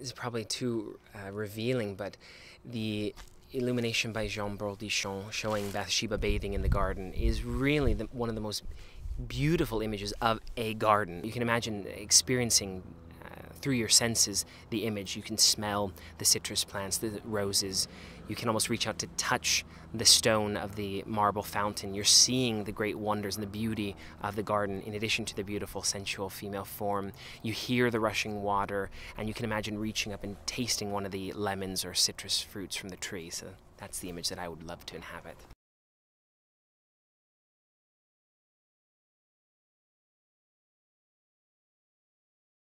is probably too uh, revealing, but the illumination by Jean Bourdichon showing Bathsheba bathing in the garden is really the, one of the most beautiful images of a garden. You can imagine experiencing through your senses the image. You can smell the citrus plants, the roses. You can almost reach out to touch the stone of the marble fountain. You're seeing the great wonders and the beauty of the garden in addition to the beautiful sensual female form. You hear the rushing water and you can imagine reaching up and tasting one of the lemons or citrus fruits from the tree. So that's the image that I would love to inhabit.